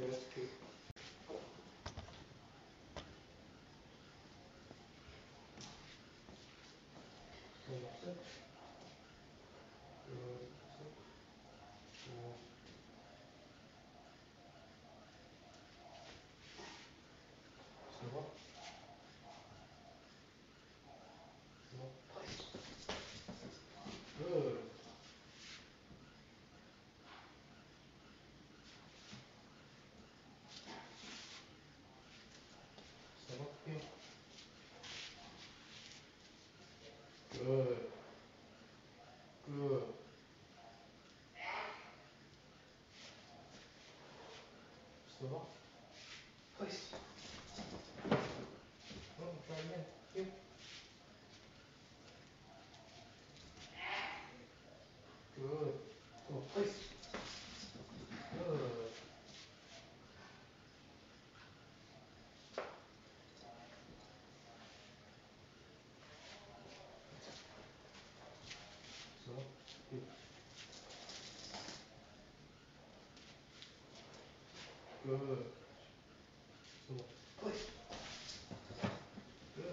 Eu acho que Stand up. Place. Oh, try again. Heel. Good. Go, place. Good. Stand up. Heel. Good. Stand up. Place. Good.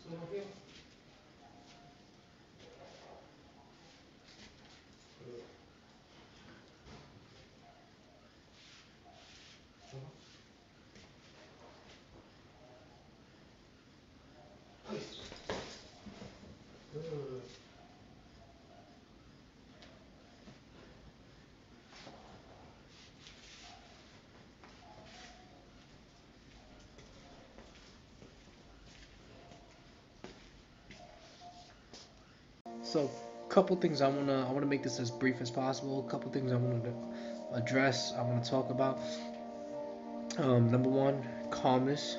Stand up, heel. Good. Stand up. Place. Good. So, a couple things I wanna I wanna make this as brief as possible. A couple things I wanna address. I wanna talk about. Um, number one, calmness.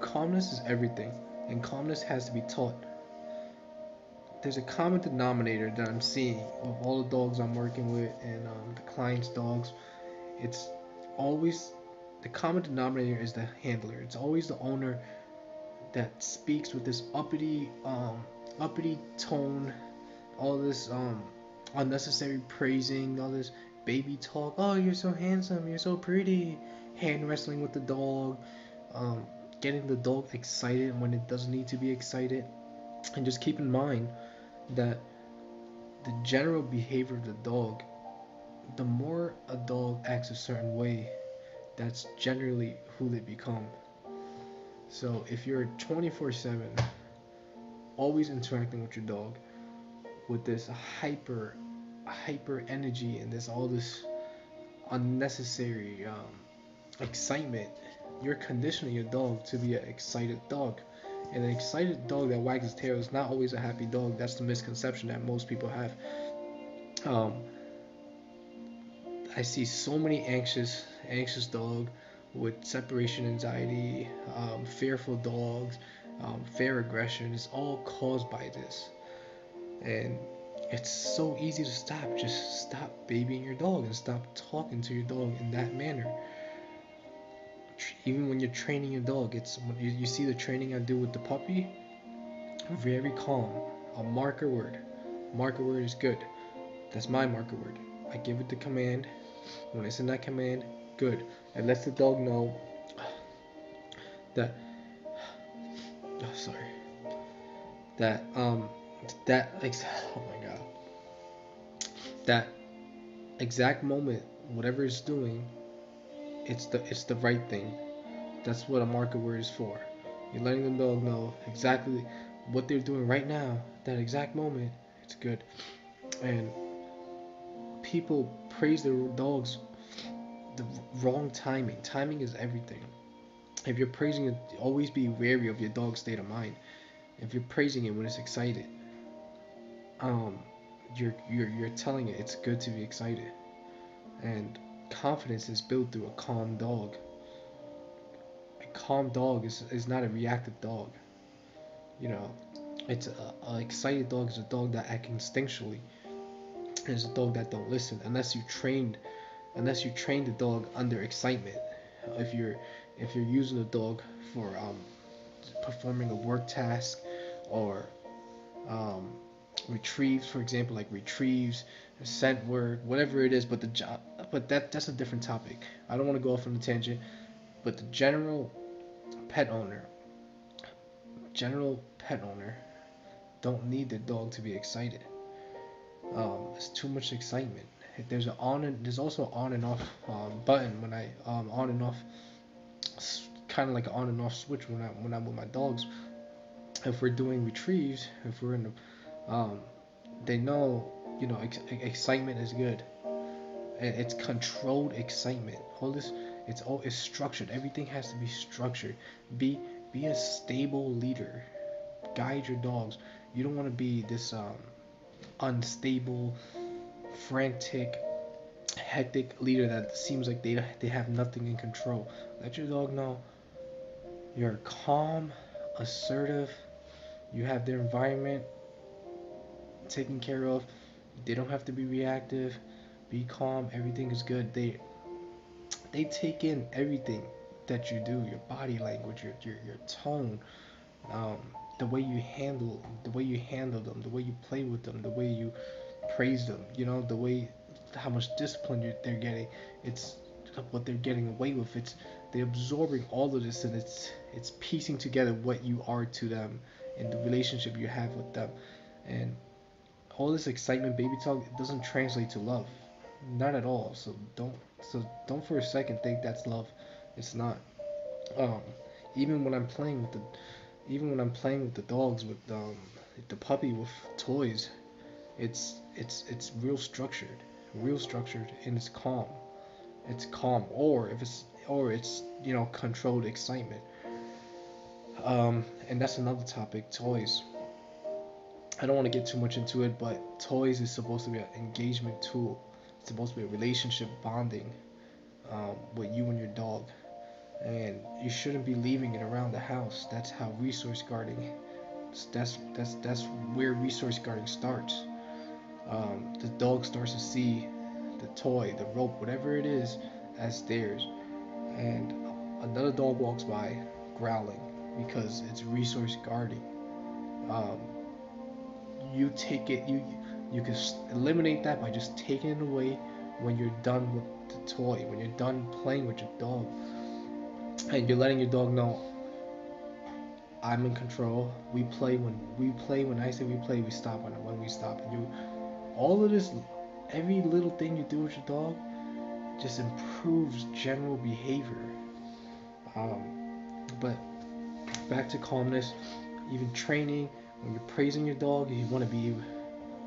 Calmness is everything, and calmness has to be taught. There's a common denominator that I'm seeing of all the dogs I'm working with and um, the clients' dogs. It's always the common denominator is the handler. It's always the owner that speaks with this uppity, um, uppity tone, all this um, unnecessary praising, all this baby talk. Oh, you're so handsome. You're so pretty. Hand wrestling with the dog, um, getting the dog excited when it doesn't need to be excited, and just keep in mind that the general behavior of the dog, the more a dog acts a certain way, that's generally who they become. So if you're 24 7 always interacting with your dog with this hyper, hyper energy and this all this unnecessary um, excitement, you're conditioning your dog to be an excited dog. And an excited dog that wags its tail is not always a happy dog. That's the misconception that most people have. Um, I see so many anxious, anxious dog with separation anxiety, um, fearful dogs, um, fear aggression. It's all caused by this, and it's so easy to stop. Just stop babying your dog and stop talking to your dog in that manner. Even when you're training your dog, it's you see the training I do with the puppy. Very calm. A marker word. Marker word is good. That's my marker word. I give it the command. When it's in that command, good. It lets the dog know that. Oh, sorry. That um, that ex- oh my god. That exact moment, whatever it's doing, it's the it's the right thing. That's what a marker word is for. You're letting the dog know exactly what they're doing right now. That exact moment, it's good. And people praise their dogs the wrong timing. Timing is everything. If you're praising it, always be wary of your dog's state of mind. If you're praising it when it's excited, um, you're you're you're telling it it's good to be excited, and confidence is built through a calm dog. A calm dog is is not a reactive dog. You know, it's a, a excited dog is a dog that acts instinctually. It's a dog that don't listen unless you trained unless you train the dog under excitement. If you're if you're using a dog for um performing a work task or um, retrieves, for example, like retrieves, scent work, whatever it is. But the job, but that that's a different topic. I don't want to go off on a tangent. But the general pet owner, general pet owner, don't need the dog to be excited. Um, it's too much excitement. There's an on and there's also an on and off um, button when I um, on and off, kind of like an on and off switch when I when I'm with my dogs. If we're doing retrieves, if we're in the, um, they know you know ex- excitement is good, and it's controlled excitement. All this it's all it's structured. Everything has to be structured. Be be a stable leader. Guide your dogs. You don't want to be this um, unstable, frantic, hectic leader that seems like they they have nothing in control. Let your dog know you're calm, assertive. You have their environment taken care of. They don't have to be reactive. Be calm. Everything is good. They they take in everything that you do. Your body language, your your, your tone. Um, the way you handle the way you handle them the way you play with them the way you praise them you know the way how much discipline they're getting. It's what they're getting away with. It's they're absorbing all of this and it's it's piecing together what you are to them and the relationship you have with them. And all this excitement baby talk doesn't translate to love. Not at all. So don't so don't for a second think that's love. It's not. Um even when i'm playing with the even when I'm playing with the dogs, with um, the puppy, with toys, it's it's it's real structured, real structured, and it's calm. It's calm, or if it's or it's you know controlled excitement. Um, and that's another topic, toys. I don't want to get too much into it, but toys is supposed to be an engagement tool. It's supposed to be a relationship bonding um, with you and your dog and you shouldn't be leaving it around the house. That's how resource guarding. That's that's that's where resource guarding starts. Um, the dog starts to see the toy, the rope, whatever it is, as theirs, and another dog walks by, growling because it's resource guarding. Um, you take it. You you can eliminate that by just taking it away when you're done with the toy. When you're done playing with your dog and you're letting your dog know I'm in control. We play when we play. When I say we play, we stop when when we stop. And you, all of this, every little thing you do with your dog, just improves general behavior. Um, but back to calmness, even training. When you're praising your dog, you want to be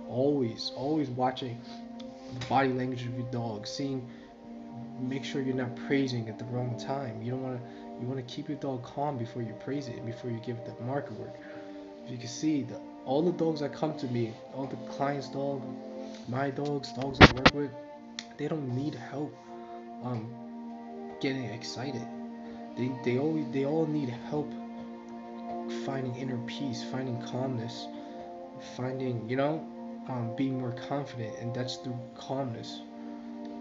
always, always watching the body language of your dog, seeing make sure you're not praising at the wrong time. You don't want to. You want to keep your dog calm before you praise it, before you give it the marker word. If you can see, the, all the dogs that come to me, all the clients' dog, my dogs, dogs I work with, they don't need help um, getting excited. They they always they all need help finding inner peace, finding calmness, finding you know um, being more confident, and that's through calmness.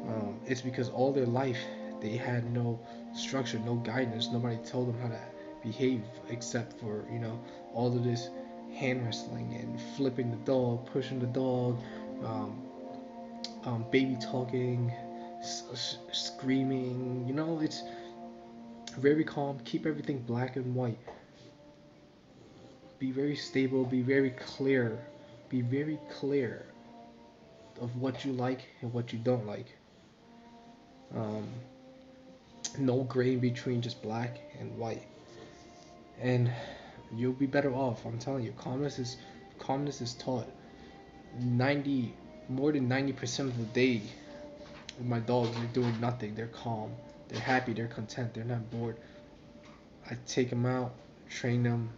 Um, it's because all their life they had no structure, no guidance. Nobody told them how to behave except for you know all of this hand wrestling and flipping the dog, pushing the dog, um, um, baby talking, s- screaming. You know, it's very calm. Keep everything black and white. Be very stable. Be very clear. Be very clear of what you like and what you don't like. Um, no gray in between, just black and white. And you'll be better off. I'm telling you, calmness is calmness is taught. Ninety more than ninety percent of the day, my dogs are doing nothing. They're calm. They're happy. They're content. They're not bored. I take them out, train them.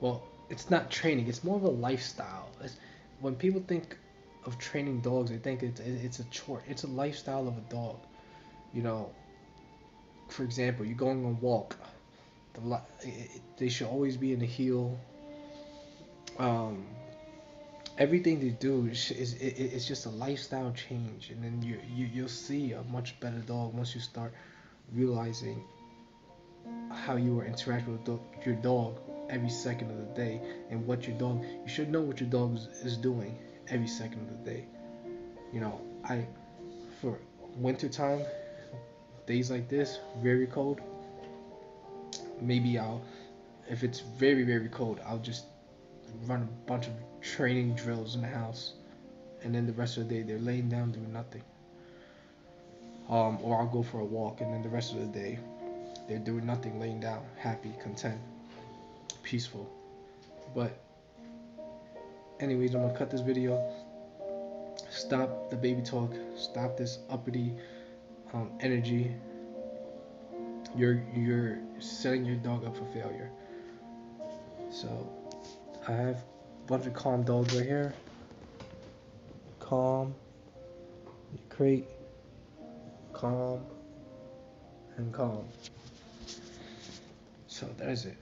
Well, it's not training. It's more of a lifestyle. It's, when people think of training dogs, they think it's it's a chore. It's a lifestyle of a dog. You know, for example, you're going on a walk. The they should always be in the heel. Um, everything they do is, it, it's just a lifestyle change, and then you you you'll see a much better dog once you start realizing how you are interacting with do- your dog every second of the day and what your dog you should know what your dog is, is doing every second of the day you know i for winter time days like this very cold maybe i'll if it's very very cold i'll just run a bunch of training drills in the house and then the rest of the day they're laying down doing nothing um, or i'll go for a walk and then the rest of the day they're doing nothing laying down happy content peaceful. But anyways, I'm gonna cut this video. Stop the baby talk. Stop this uppity um, energy. You're you're setting your dog up for failure. So I have a bunch of calm dogs right here. Calm, crate, calm, and calm. So that is it.